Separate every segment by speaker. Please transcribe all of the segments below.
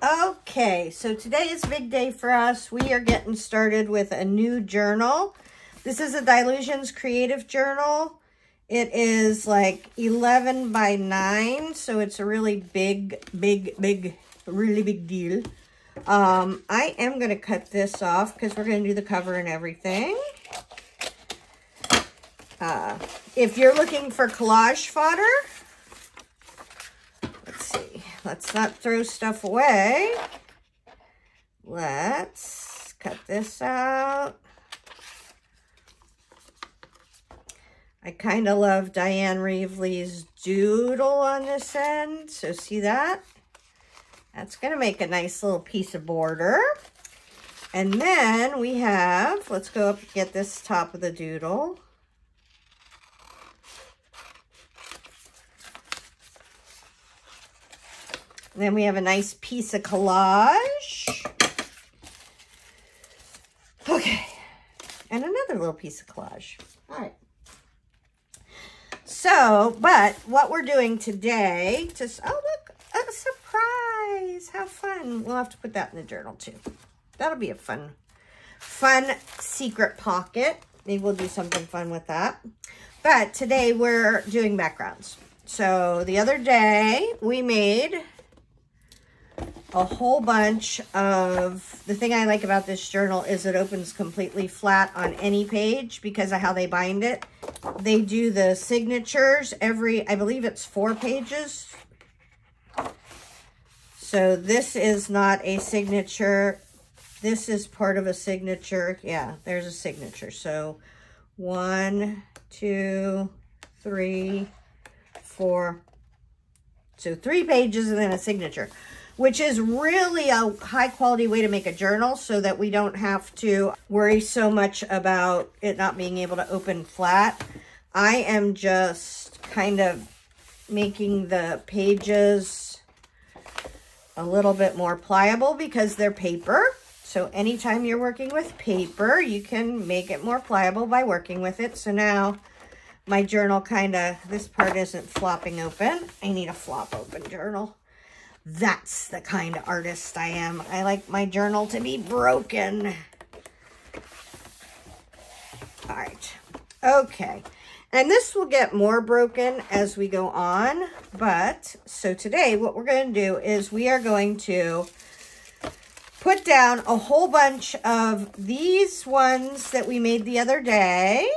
Speaker 1: Okay, so today is big day for us. We are getting started with a new journal. This is a Dylusions Creative Journal. It is like 11 by 9, so it's a really big, big, big, really big deal. Um, I am going to cut this off because we're going to do the cover and everything. Uh, if you're looking for collage fodder. Let's not throw stuff away. Let's cut this out. I kind of love Dyan Reaveley's doodle on this end. So see that? That's going to make a nice little piece of border. And then we have, let's go up and get this top of the doodle. Then we have a nice piece of collage. Okay. And another little piece of collage. All right. So, but what we're doing today, just, oh, look, a surprise. How fun. We'll have to put that in the journal too. That'll be a fun, fun secret pocket. Maybe we'll do something fun with that. But today we're doing backgrounds. So the other day we made a whole bunch of, the thing I like about this journal is it opens completely flat on any page because of how they bind it. They do the signatures every, I believe it's four pages. So this is not a signature. This is part of a signature. Yeah, there's a signature. So one, two, three, four. So three pages and then a signature which is really a high quality way to make a journal so that we don't have to worry so much about it not being able to open flat. I am just kind of making the pages a little bit more pliable because they're paper. So anytime you're working with paper, you can make it more pliable by working with it. So now my journal kind of, this part isn't flopping open. I need a flop open journal. That's the kind of artist I am. I like my journal to be broken. All right. Okay. And this will get more broken as we go on. But, so today what we're going to do is we are going to put down a whole bunch of these ones that we made the other day.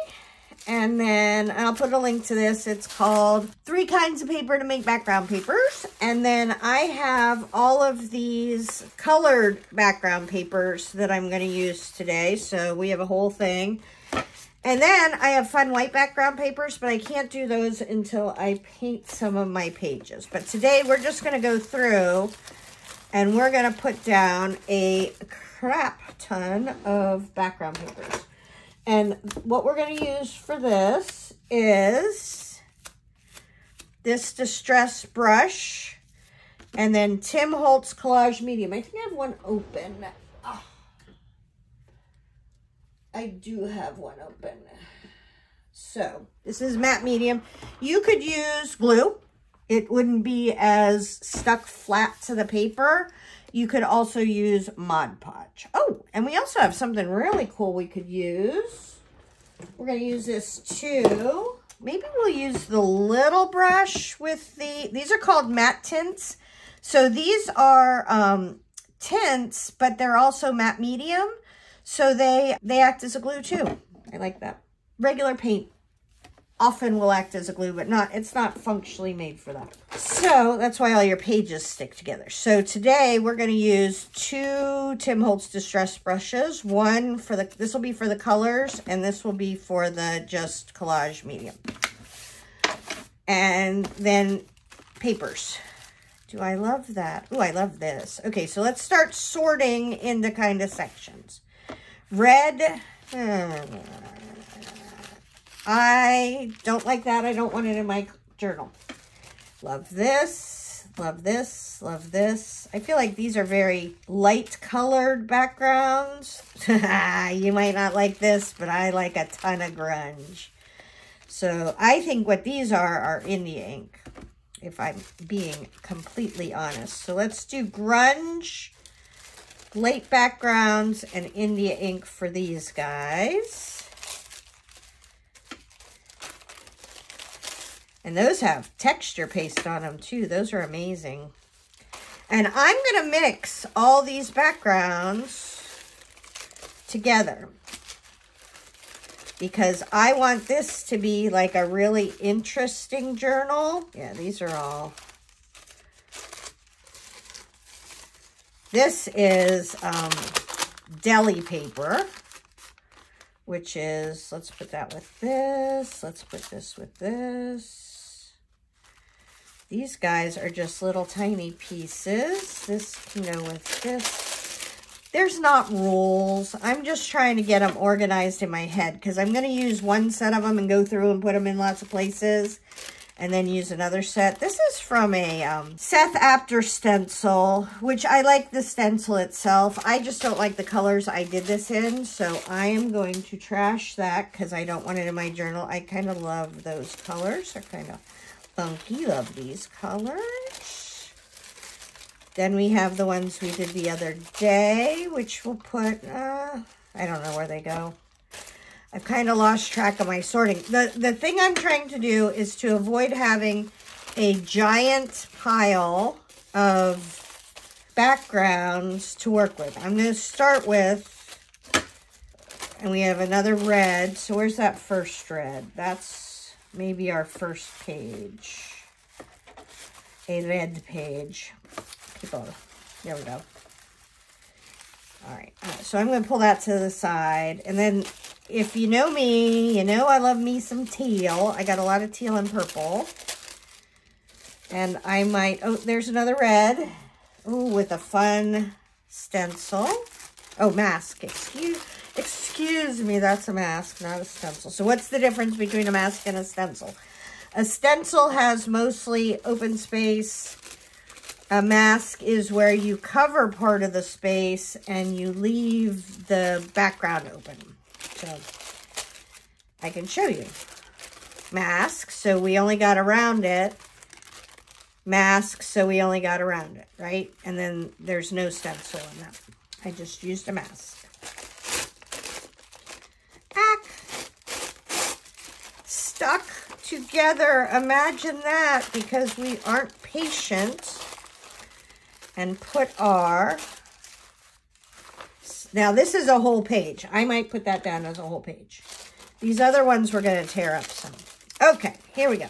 Speaker 1: And then I'll put a link to this. It's called Three Kinds of Paper to Make Background Papers. And then I have all of these colored background papers that I'm going to use today. So we have a whole thing. And then I have fun white background papers, but I can't do those until I paint some of my pages. But today we're just going to go through and we're going to put down a crap ton of background papers. And what we're going to use for this is this Distress brush. And then Tim Holtz Collage Medium. I think I have one open. Oh. I do have one open. So, this is matte medium. You could use glue. It wouldn't be as stuck flat to the paper. You could also use Mod Podge. Oh, and we also have something really cool we could use. We're going to use this too. Maybe we'll use the little brush with the, these are called Mattints. So these are um, tints, but they're also matte medium. So they, they act as a glue too. I like that. Regular paint often will act as a glue, but not it's not functionally made for that. So that's why all your pages stick together. So today we're going to use two Tim Holtz Distress brushes. One for the, this will be for the colors, and this will be for the just collage medium. And then papers. Do I love that? Oh, I love this. Okay, so let's start sorting into kind of sections. Red. Hmm, I don't like that. I don't want it in my journal. Love this, love this, love this. I feel like these are very light colored backgrounds. you might not like this, but I like a ton of grunge. So I think what these are are India ink. if I'm being completely honest. So let's do grunge, light backgrounds, and India ink for these guys. And those have texture paste on them too. Those are amazing. And I'm going to mix all these backgrounds together because I want this to be like a really interesting journal. Yeah, these are all. This is um, deli paper, which is, let's put that with this. Let's put this with this. These guys are just little tiny pieces. This can go with this. There's not rules. I'm just trying to get them organized in my head because I'm going to use one set of them and go through and put them in lots of places and then use another set. This is from a um, Seth Apter stencil, which I like the stencil itself. I just don't like the colors I did this in, so I am going to trash that because I don't want it in my journal. I kind of love those colors. They're kind of funky. Love these colors. Then we have the ones we did the other day, which we'll put, uh, I don't know where they go. I've kind of lost track of my sorting. The, the thing I'm trying to do is to avoid having a giant pile of backgrounds to work with. I'm going to start with, and we have another red. So where's that first red? That's maybe our first page. A red page. People, there we go. All right, all right, so I'm going to pull that to the side. And then if you know me, you know I love me some teal. I got a lot of teal and purple. And I might, oh, there's another red. Oh, with a fun stencil. Oh, mask, excuse Excuse me, that's a mask, not a stencil. So what's the difference between a mask and a stencil? A stencil has mostly open space. A mask is where you cover part of the space and you leave the background open. So I can show you. Mask, so we only got around it. Mask, so we only got around it, right? And then there's no stencil in that. I just used a mask. stuck together. Imagine that because we aren't patient. And put our... Now, this is a whole page. I might put that down as a whole page. These other ones we're going to tear up some. Okay, here we go.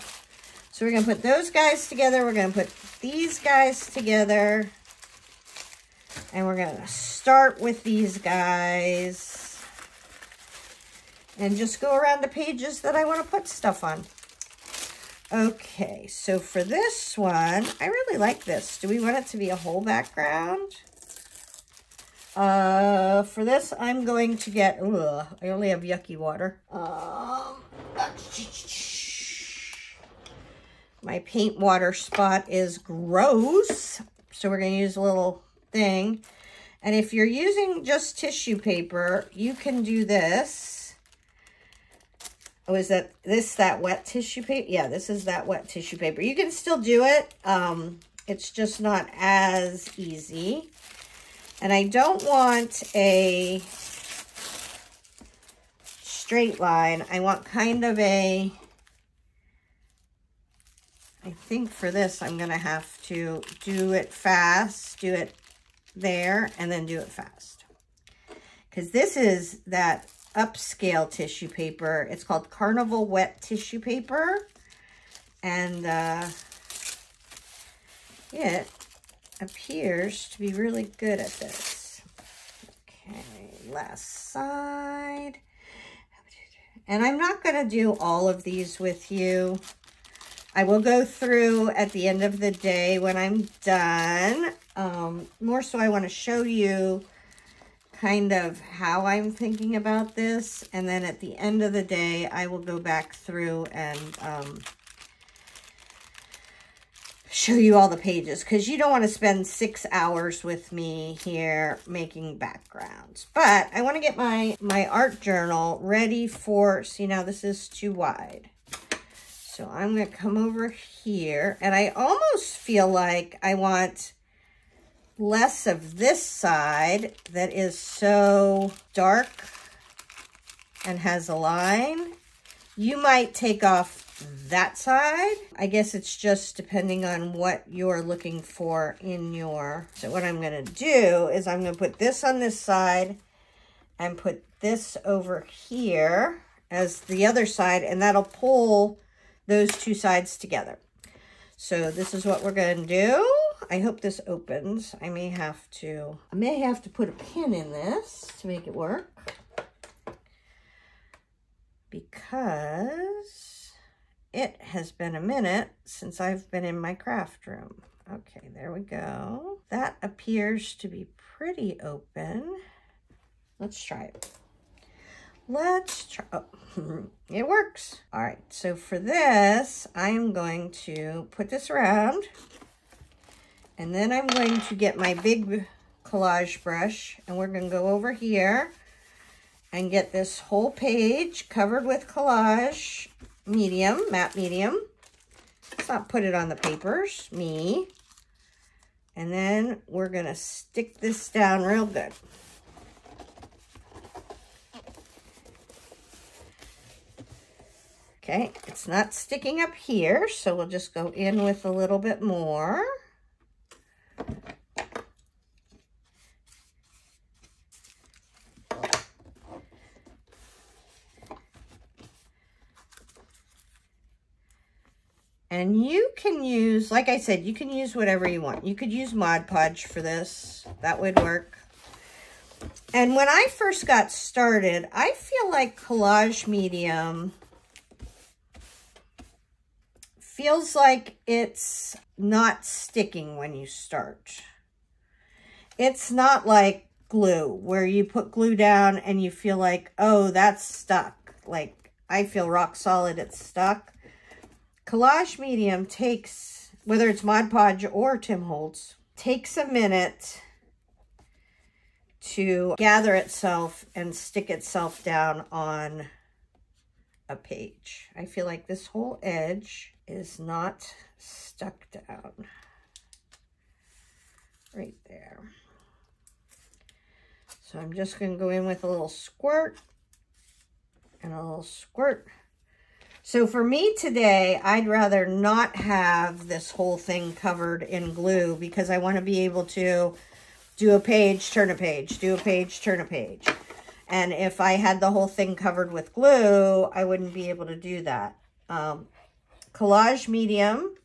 Speaker 1: So we're going to put those guys together. We're going to put these guys together. And we're going to start with these guys and just go around the pages that I want to put stuff on. Okay, so for this one, I really like this. Do we want it to be a whole background? Uh, for this, I'm going to get, ugh, I only have yucky water. Um, my paint water spot is gross. So we're going to use a little thing. And if you're using just tissue paper, you can do this Oh, is that this that wet tissue paper? Yeah, this is that wet tissue paper. You can still do it. Um, it's just not as easy. And I don't want a straight line. I want kind of a, I think for this, I'm going to have to do it fast, do it there, and then do it fast. Because this is that upscale tissue paper. It's called Carnival Wet Tissue Paper. And uh, it appears to be really good at this. Okay, last side. And I'm not going to do all of these with you. I will go through at the end of the day when I'm done. Um, more so I want to show you kind of how I'm thinking about this. And then at the end of the day, I will go back through and um, show you all the pages because you don't want to spend six hours with me here making backgrounds. But I want to get my, my art journal ready for, see now this is too wide. So I'm going to come over here and I almost feel like I want less of this side that is so dark and has a line. You might take off that side. I guess it's just depending on what you're looking for in your... So what I'm going to do is I'm going to put this on this side and put this over here as the other side, and that'll pull those two sides together. So this is what we're going to do. I hope this opens. I may have to, I may have to put a pin in this to make it work. Because it has been a minute since I've been in my craft room. Okay, there we go. That appears to be pretty open. Let's try it. Let's try, oh, it works. All right, so for this, I am going to put this around and then I'm going to get my big collage brush and we're going to go over here and get this whole page covered with collage medium, matte medium. Let's not put it on the papers, me. And then we're going to stick this down real good. Okay, it's not sticking up here, so we'll just go in with a little bit more. And you can use, like I said, you can use whatever you want. You could use Mod Podge for this. That would work. And when I first got started, I feel like collage medium feels like it's not sticking when you start. It's not like glue where you put glue down and you feel like, oh, that's stuck. Like I feel rock solid, it's stuck. Collage Medium takes, whether it's Mod Podge or Tim Holtz, takes a minute to gather itself and stick itself down on a page. I feel like this whole edge is not stuck down right there. So I'm just going to go in with a little squirt and a little squirt. So for me today, I'd rather not have this whole thing covered in glue because I want to be able to do a page, turn a page, do a page, turn a page. And if I had the whole thing covered with glue, I wouldn't be able to do that. Um, collage medium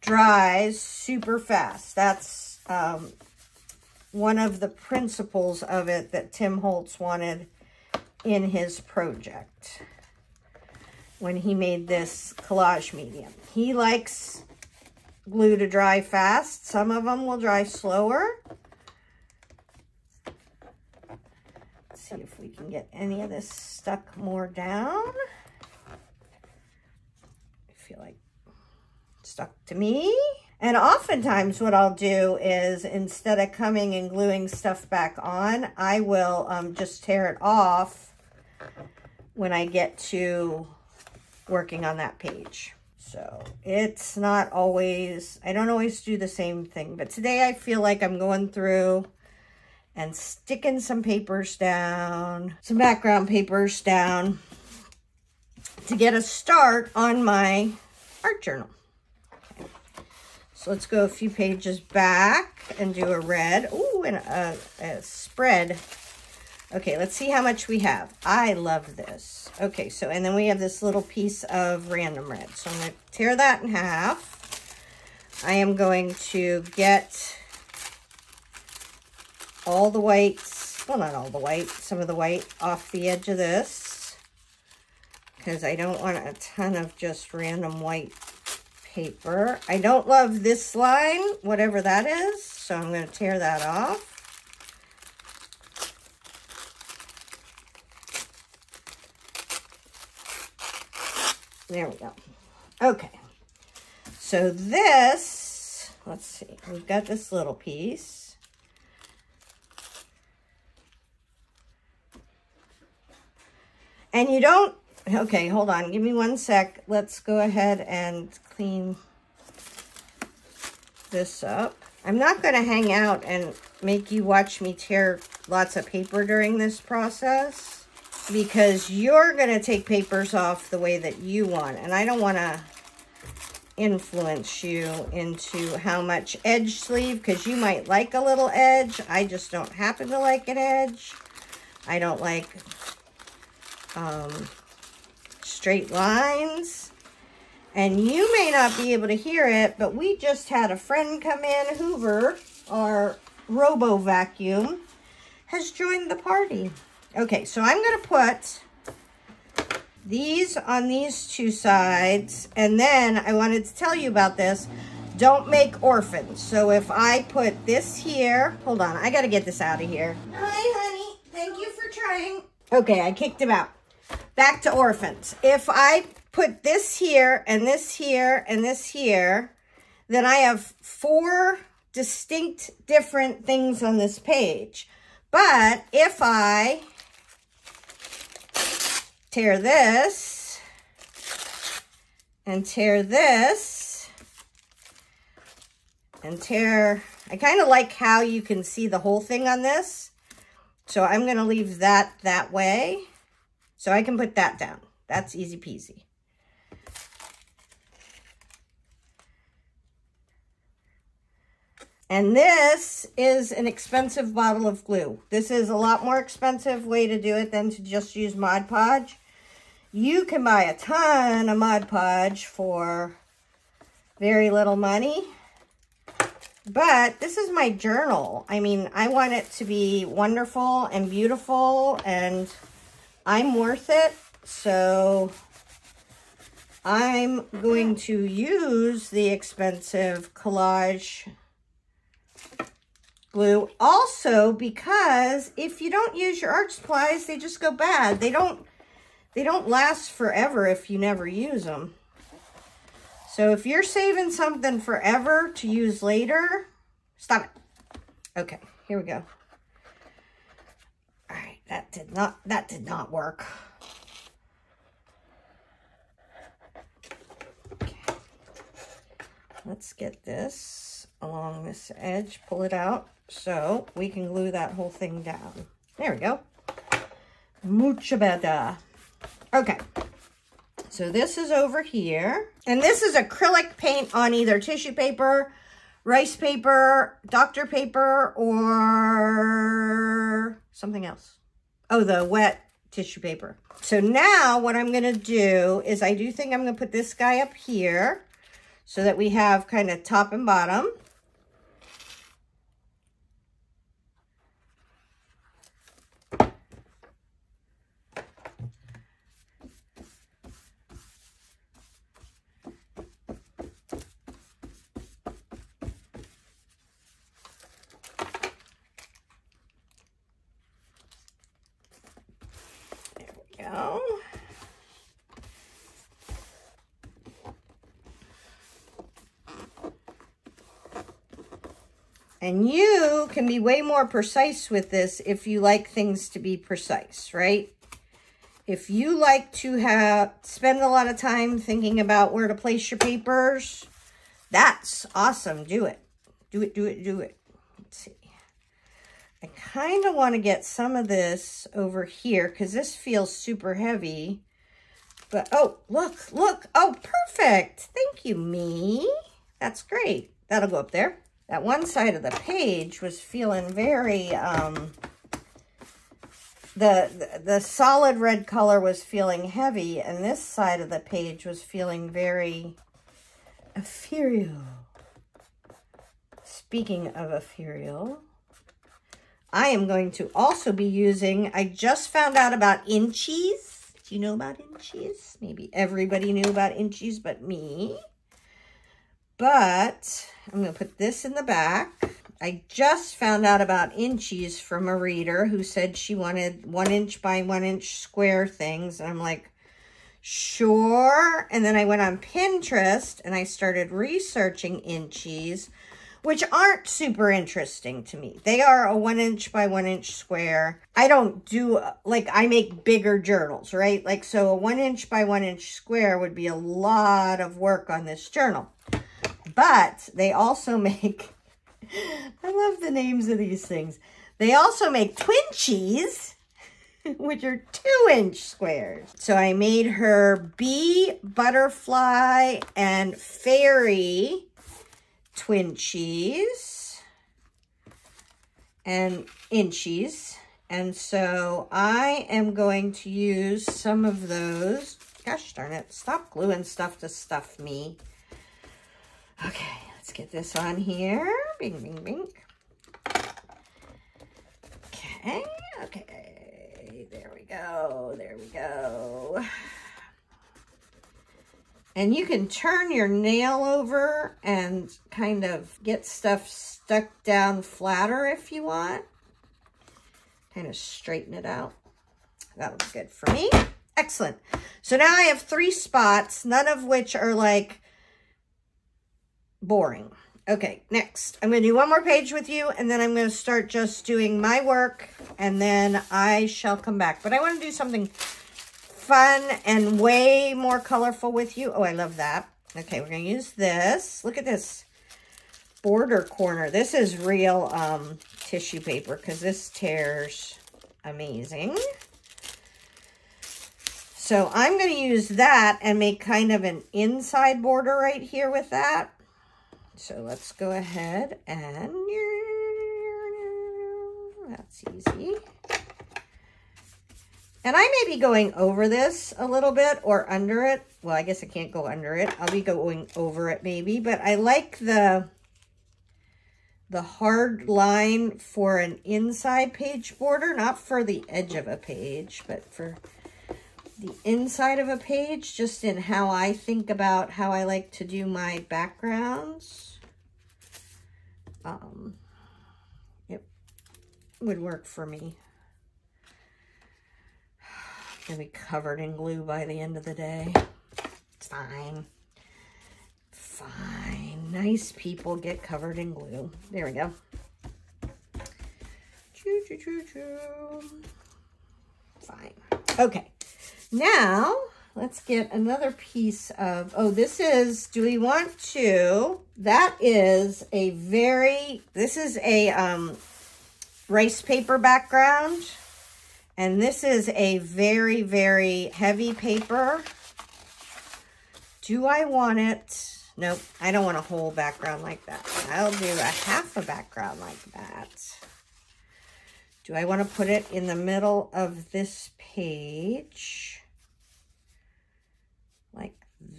Speaker 1: dries super fast. That's um, one of the principles of it that Tim Holtz wanted in his project when he made this collage medium. He likes glue to dry fast. Some of them will dry slower. Let's see if we can get any of this stuck more down I feel like stuck to me. And oftentimes what I'll do is instead of coming and gluing stuff back on, I will um, just tear it off when I get to working on that page. So it's not always, I don't always do the same thing, but today I feel like I'm going through and sticking some papers down, some background papers down to get a start on my art journal. So let's go a few pages back and do a red. Ooh, and a, a spread. Okay, let's see how much we have. I love this. Okay, so, and then we have this little piece of random red. So I'm going to tear that in half. I am going to get all the whites, well, not all the white, some of the white off the edge of this because I don't want a ton of just random white paper. I don't love this line, whatever that is, so I'm going to tear that off. There we go. Okay. So this, let's see, we've got this little piece. And you don't Okay, hold on. Give me one sec. Let's go ahead and clean this up. I'm not going to hang out and make you watch me tear lots of paper during this process because you're going to take papers off the way that you want. And I don't want to influence you into how much edge sleeve because you might like a little edge. I just don't happen to like an edge. I don't like um, straight lines. And you may not be able to hear it, but we just had a friend come in, Hoover, our Robo Vacuum, has joined the party. Okay, so I'm going to put these on these two sides. And then I wanted to tell you about this. Don't make orphans. So if I put this here, hold on, I got to get this out of here. Hi, honey. Thank you for trying. Okay, I kicked him out. Back to orphans. If I put this here and this here and this here, then I have four distinct different things on this page. But if I tear this and tear this and tear, I kind of like how you can see the whole thing on this. So I'm going to leave that that way. So I can put that down. That's easy peasy. And this is an expensive bottle of glue. This is a lot more expensive way to do it than to just use Mod Podge. You can buy a ton of Mod Podge for very little money. But this is my journal. I mean, I want it to be wonderful and beautiful and I'm worth it. So I'm going to use the expensive collage glue. Also, because if you don't use your art supplies, they just go bad. They don't, they don't last forever if you never use them. So if you're saving something forever to use later, stop it. Okay, here we go. All right, that did not, that did not work. Okay. Let's get this along this edge, pull it out. So we can glue that whole thing down. There we go. Mucho better. Okay. So this is over here. And this is acrylic paint on either tissue paper, rice paper, doctor paper, or something else. Oh, the wet tissue paper. So now what I'm going to do is I do think I'm going to put this guy up here so that we have kind of top and bottom. And you can be way more precise with this if you like things to be precise, right? If you like to have spend a lot of time thinking about where to place your papers, that's awesome. Do it. Do it, do it, do it. Let's see. I kind of want to get some of this over here because this feels super heavy. But, oh, look, look. Oh, perfect. Thank you, me. That's great. That'll go up there that one side of the page was feeling very, um, the, the, the solid red color was feeling heavy, and this side of the page was feeling very ethereal. Speaking of ethereal, I am going to also be using, I just found out about inchies. Do you know about inchies? Maybe everybody knew about inchies but me. But I'm going to put this in the back. I just found out about inchies from a reader who said she wanted one inch by one inch square things. And I'm like, sure. And then I went on Pinterest and I started researching inchies, which aren't super interesting to me. They are a one inch by one inch square. I don't do, like, I make bigger journals, right? Like, so a one inch by one inch square would be a lot of work on this journal. But they also make, I love the names of these things. They also make Twinchies, which are two inch squares. So I made her bee, butterfly, and fairy Twinchies and inchies. And so I am going to use some of those. Gosh darn it, stop gluing stuff to stuff me. Okay, let's get this on here. Bing, bing, bing. Okay, okay, there we go, there we go. And you can turn your nail over and kind of get stuff stuck down flatter if you want. Kind of straighten it out. That looks good for me. Excellent. So now I have three spots, none of which are like boring. Okay, next. I'm going to do one more page with you, and then I'm going to start just doing my work, and then I shall come back. But I want to do something fun and way more colorful with you. Oh, I love that. Okay, we're going to use this. Look at this border corner. This is real um, tissue paper because this tears amazing. So I'm going to use that and make kind of an inside border right here with that. So let's go ahead and that's easy. And I may be going over this a little bit or under it. Well, I guess I can't go under it. I'll be going over it maybe, but I like the the hard line for an inside page border, not for the edge of a page, but for the inside of a page, just in how I think about how I like to do my backgrounds. Um, it would work for me. Gonna be covered in glue by the end of the day. It's fine. Fine. Nice people get covered in glue. There we go. Choo, choo, choo, choo. Fine. Okay. Now, let's get another piece of, oh, this is, do we want to, that is a very, this is a um, rice paper background. And this is a very, very heavy paper. Do I want it? Nope, I don't want a whole background like that. I'll do a half a background like that. Do I want to put it in the middle of this page?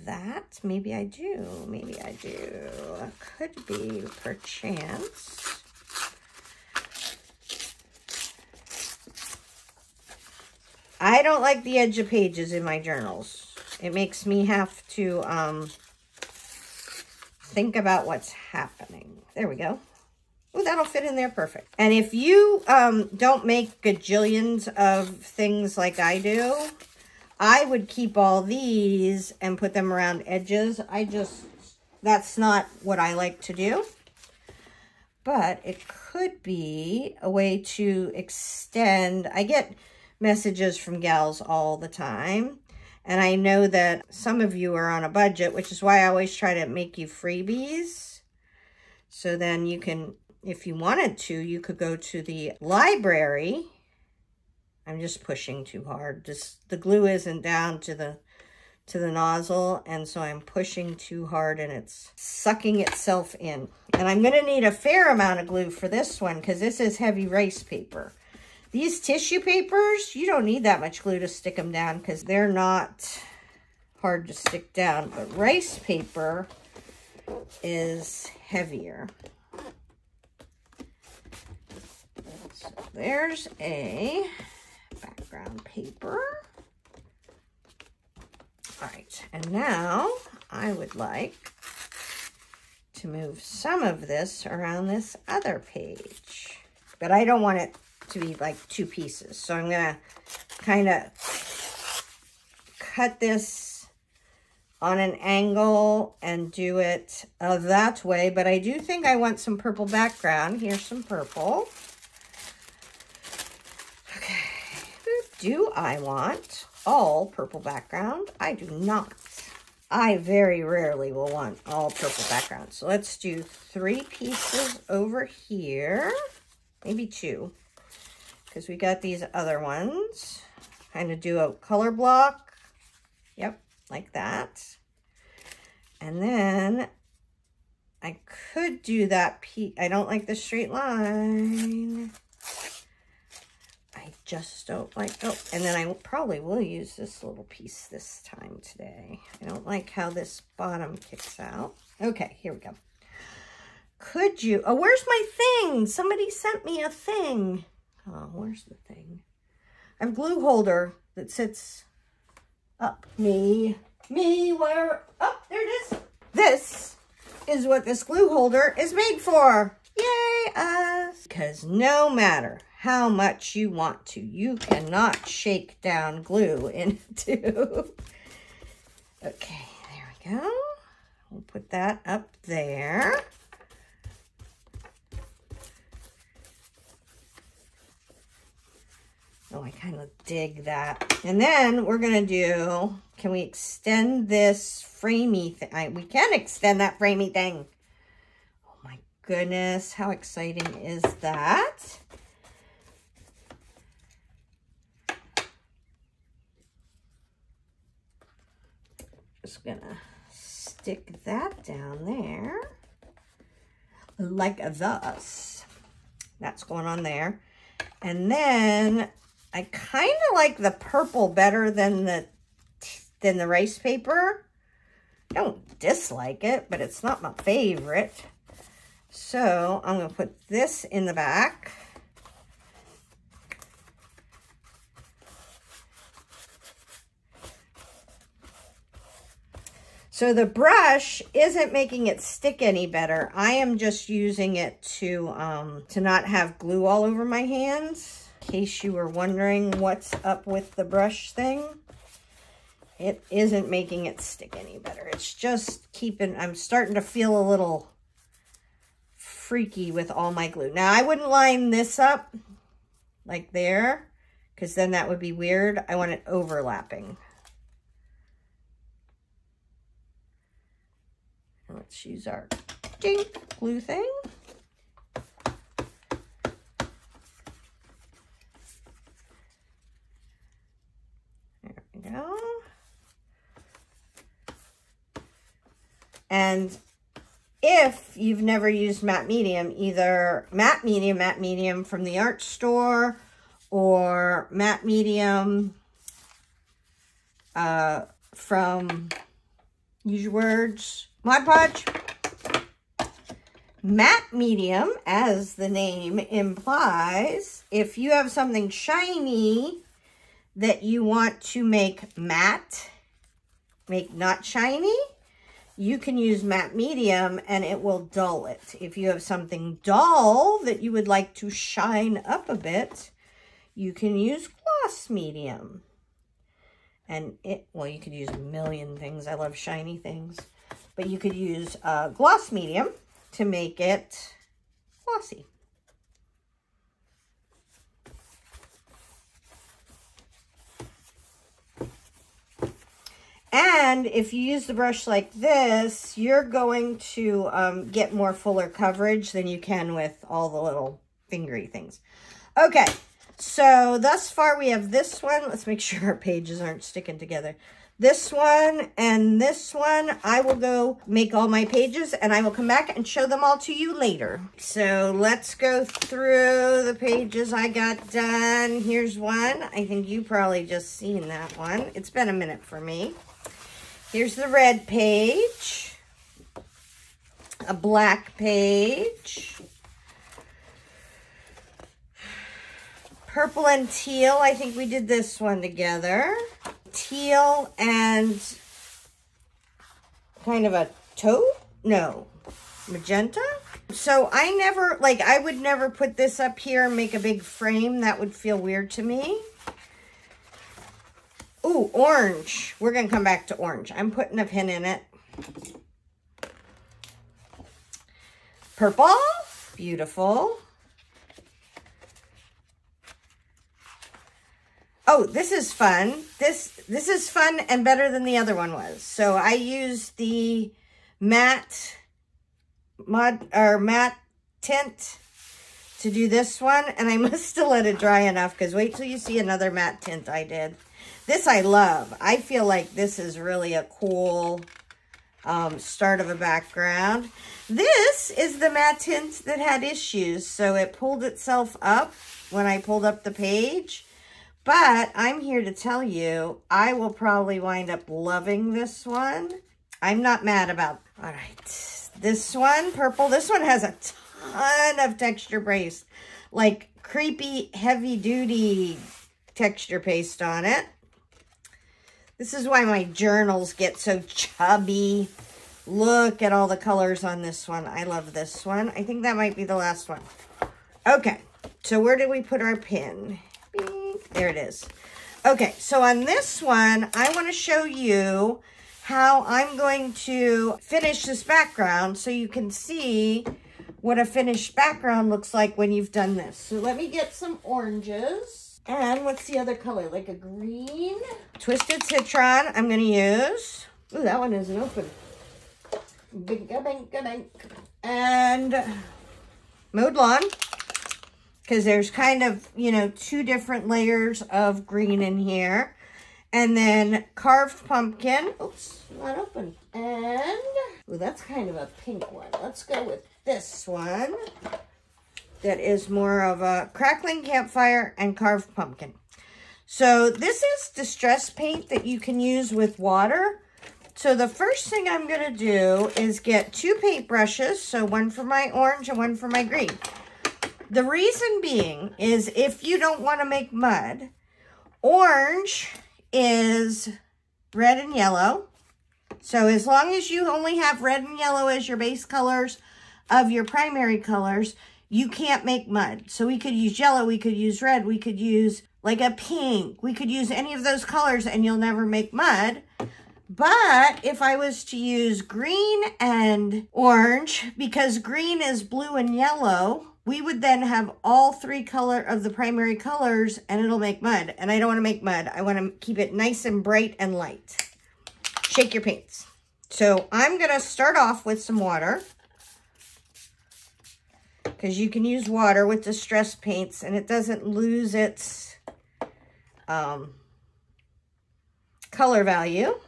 Speaker 1: That? Maybe I do. Maybe I do. Could be, perchance. I don't like the edge of pages in my journals. It makes me have to um, think about what's happening. There we go. Oh, that'll fit in there perfect. And if you um, don't make gajillions of things like I do, I would keep all these and put them around edges. I just, that's not what I like to do. But it could be a way to extend. I get messages from gals all the time. And I know that some of you are on a budget, which is why I always try to make you freebies. So then you can, if you wanted to, you could go to the library. I'm just pushing too hard. Just the glue isn't down to the to the nozzle and so I'm pushing too hard and it's sucking itself in. And I'm going to need a fair amount of glue for this one because this is heavy rice paper. These tissue papers, you don't need that much glue to stick them down because they're not hard to stick down. But rice paper is heavier. So there's a background paper. All right, and now I would like to move some of this around this other page. But I don't want it to be like two pieces. So I'm to kind of cut this on an angle and do it uh, that way. But I do think I want some purple background. Here's some purple. Okay. Do I want all purple background? I do not. I very rarely will want all purple background. So let's do three pieces over here. Maybe two. Because we got these other ones. Kind of do a color block. Yep, like that. And then I could do that. I don't like the straight line. I just don't like, oh, and then I probably will use this little piece this time today. I don't like how this bottom kicks out. Okay, here we go. Could you, oh, where's my thing? Somebody sent me a thing. Oh, where's the thing? I have glue holder that sits up me, me, where, oh, there it is. This is what this glue holder is made for. Yay, us. Because no matter how much you want to. You cannot shake down glue into. okay, there we go. We'll put that up there. Oh, I kind of dig that. And then we're going to do, can we extend this framey thing? We can extend that framey thing. Oh my goodness, how exciting is that? Just gonna stick that down there like thus. That's going on there. And then I kind of like the purple better than the than the rice paper. I don't dislike it, but it's not my favorite. So I'm going to put this in the back. So the brush isn't making it stick any better. I am just using it to, um, to not have glue all over my hands. In case you were wondering what's up with the brush thing. It isn't making it stick any better. It's just keeping, I'm starting to feel a little freaky with all my glue. Now, I wouldn't line this up like there, because then that would be weird. I want it overlapping. Let's use our dink glue thing. There we go. And if you've never used matte medium, either matte medium, matte medium from the art store or matte medium uh, from Use Your Words Mod Podge. Matte medium, as the name implies, if you have something shiny that you want to make matte, make not shiny, you can use matte medium and it will dull it. If you have something dull that you would like to shine up a bit, you can use gloss medium. And it, well, you could use a million things. I love shiny things. But you could use a gloss medium to make it glossy. And if you use the brush like this, you're going to um, get more fuller coverage than you can with all the little fingery things. Okay, so thus far we have this one. Let's make sure our pages aren't sticking together this one and this one, I will go make all my pages and I will come back and show them all to you later. So let's go through the pages I got done. Here's one. I think you probably just seen that one. It's been a minute for me. Here's the red page. A black page. Purple and teal. I think we did this one together teal and kind of a taupe? No, magenta? So I never, like, I would never put this up here and make a big frame. That would feel weird to me. Ooh, orange. We're going to come back to orange. I'm putting a pin in it. Purple. Beautiful. Oh, this is fun. This this is fun and better than the other one was. So I used the matte mud or matte tint to do this one and I must have let it dry enough because wait till you see another Mattint I did. This I love. I feel like this is really a cool um, start of a background. This is the Mattint that had issues, so it pulled itself up when I pulled up the page. But I'm here to tell you, I will probably wind up loving this one. I'm not mad about, all right. This one, purple, this one has a ton of texture paste, like creepy, heavy duty texture paste on it. This is why my journals get so chubby. Look at all the colors on this one. I love this one. I think that might be the last one. Okay, so where did we put our pin? There it is. Okay, so on this one, I want to show you how I'm going to finish this background so you can see what a finished background looks like when you've done this. So let me get some oranges. And what's the other color? Like a green? Twisted Citron I'm going to use. Ooh, that one isn't open. Binka, binka, bink. And Mowed Lawn. Because there's kind of, you know, two different layers of green in here. And then Carved Pumpkin. Oops, not open. And, ooh, that's kind of a pink one. Let's go with this one that is more of a crackling campfire and carved pumpkin. So this is distress paint that you can use with water. So the first thing I'm going to do is get two paint brushes. So one for my orange and one for my green. The reason being is if you don't want to make mud, orange is red and yellow. So as long as you only have red and yellow as your base colors of your primary colors, you can't make mud. So we could use yellow, we could use red, we could use like a pink. We could use any of those colors and you'll never make mud. But if I was to use green and orange, because green is blue and yellow, we would then have all three color of the primary colors and it'll make mud. And I don't want to make mud. I want to keep it nice and bright and light. Shake your paints. So I'm going to start off with some water because you can use water with distress paints and it doesn't lose its um, color value.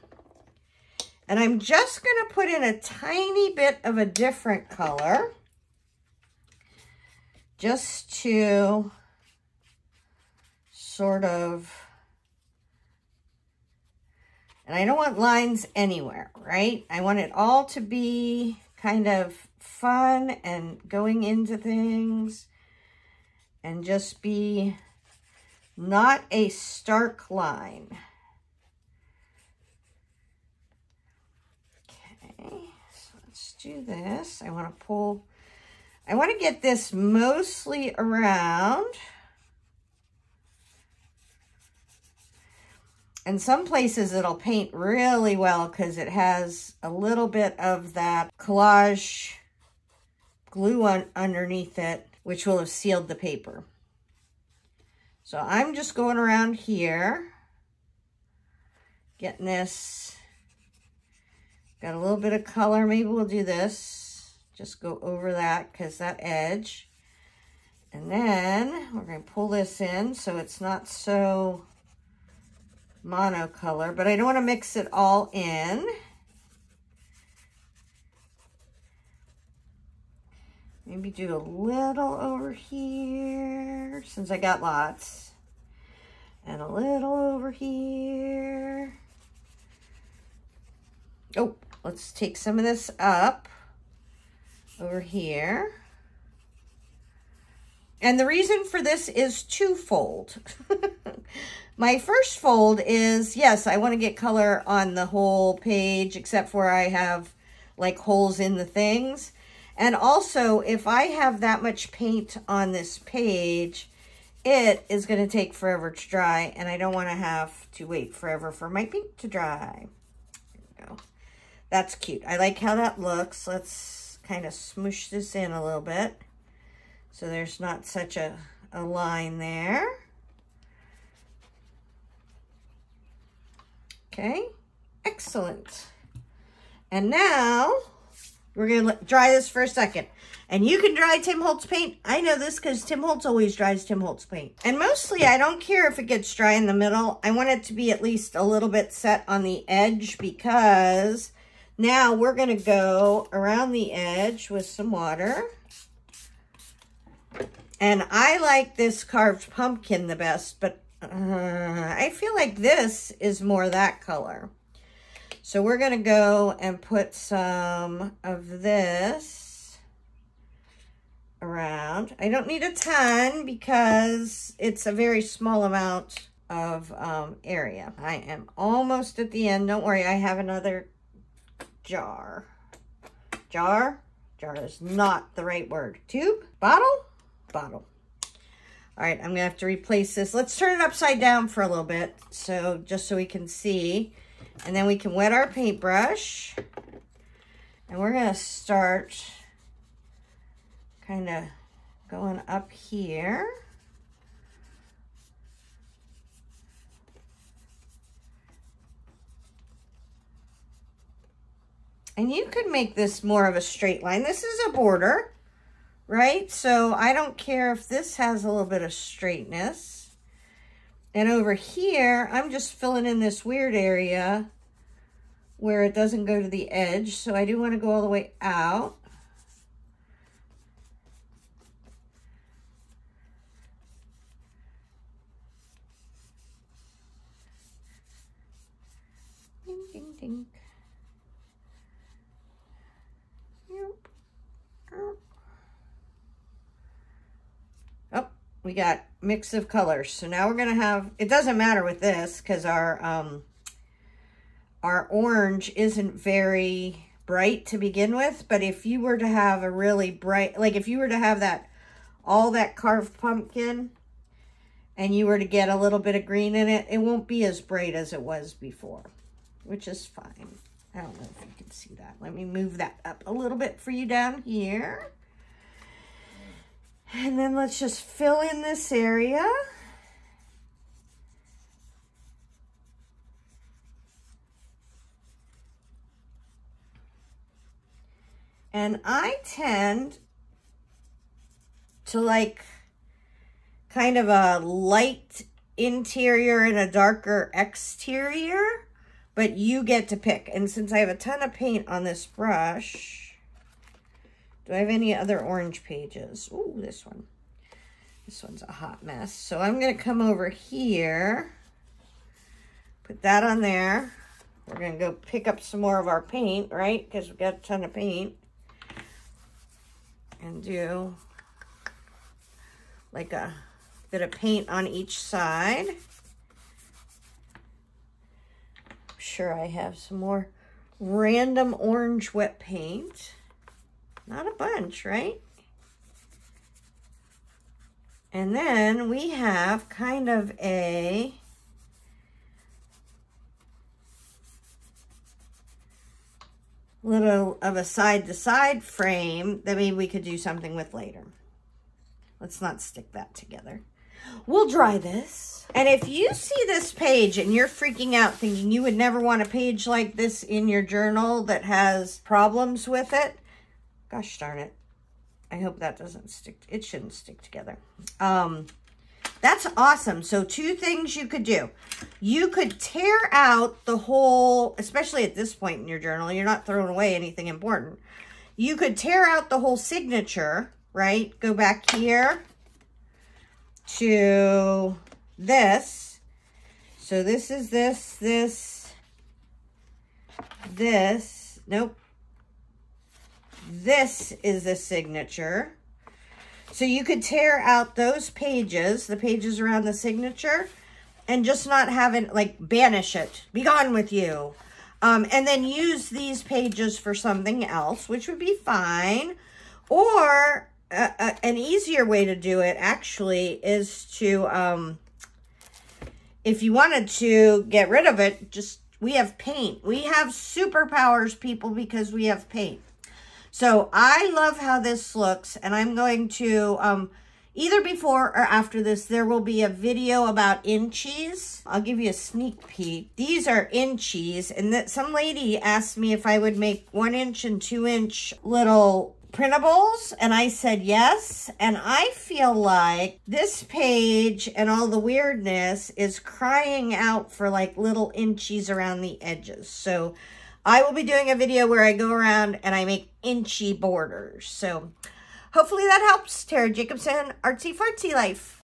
Speaker 1: And I'm just going to put in a tiny bit of a different color just to sort of, and I don't want lines anywhere, right? I want it all to be kind of fun and going into things and just be not a stark line. Okay, so let's do this. I want to pull, I want to get this mostly around. And some places it'll paint really well because it has a little bit of that collage glue on underneath it, which will have sealed the paper. So I'm just going around here, getting this, got a little bit of color. Maybe we'll do this, just go over that because that edge. And then we're going to pull this in so it's not so monocolor, but I don't want to mix it all in. Maybe do a little over here, since I got lots. And a little over here. Oh, let's take some of this up over here. And the reason for this is twofold. My first fold is, yes, I want to get color on the whole page, except for I have like holes in the things. And also, if I have that much paint on this page, it is going to take forever to dry, and I don't want to have to wait forever for my paint to dry. There we go. That's cute. I like how that looks. Let's kind of smoosh this in a little bit so there's not such a, a line there. Okay, excellent. And now we're going to dry this for a second. And you can dry Tim Holtz paint. I know this because Tim Holtz always dries Tim Holtz paint. And mostly I don't care if it gets dry in the middle. I want it to be at least a little bit set on the edge because now we're going to go around the edge with some water. And I like this carved pumpkin the best, but uh, I feel like this is more that color. So we're going to go and put some of this around. I don't need a ton because it's a very small amount of um, area. I am almost at the end. Don't worry, I have another jar. Jar? Jar is not the right word. Tube? Bottle? Bottle. All right, I'm to have to replace this. Let's turn it upside down for a little bit, so just so we can see. And then we can wet our paintbrush. And we're to start kind of going up here. And you could make this more of a straight line. This is a border, right? So I don't care if this has a little bit of straightness. And over here, I'm just filling in this weird area where it doesn't go to the edge. So I do want to go all the way out. We got mix of colors. So now we're going to have, it doesn't matter with this because our, um, our orange isn't very bright to begin with. But if you were to have a really bright, like if you were to have that, all that carved pumpkin and you were to get a little bit of green in it, it won't be as bright as it was before, which is fine. I don't know if you can see that. Let me move that up a little bit for you down here. And then let's just fill in this area. And I tend to like kind of a light interior and a darker exterior, but you get to pick. And since I have a ton of paint on this brush, do I have any other orange pages? Oh, this one. This one's a hot mess. So I'm going to come over here, put that on there. We're going to go pick up some more of our paint, right? Because we've got a ton of paint. And do like a bit of paint on each side. I'm sure I have some more random orange wet paint. Not a bunch, right? And then we have kind of a little of a side-to-side -side frame that maybe we could do something with later. Let's not stick that together. We'll dry this. And if you see this page and you're freaking out thinking you would never want a page like this in your journal that has problems with it, Gosh darn it. I hope that doesn't stick. It shouldn't stick together. Um, that's awesome. So two things you could do. You could tear out the whole, especially at this point in your journal, you're not throwing away anything important. You could tear out the whole signature, right? Go back here to this. So this is this, this, this. Nope. This is a signature. So you could tear out those pages, the pages around the signature, and just not have it, like, banish it. Be gone with you. Um, and then use these pages for something else, which would be fine. Or an easier way to do it actually is to, um, if you wanted to get rid of it, just, we have paint. We have superpowers, people, because we have paint. So I love how this looks, and I'm going to, um, either before or after this, there will be a video about inchies. I'll give you a sneak peek. These are inchies, and that some lady asked me if I would make one inch and two inch little printables and I said yes and I feel like this page and all the weirdness is crying out for like little inchies around the edges so I will be doing a video where I go around and I make inchy borders. So hopefully that helps. Tara Jacobsen Artsy Fartsy Life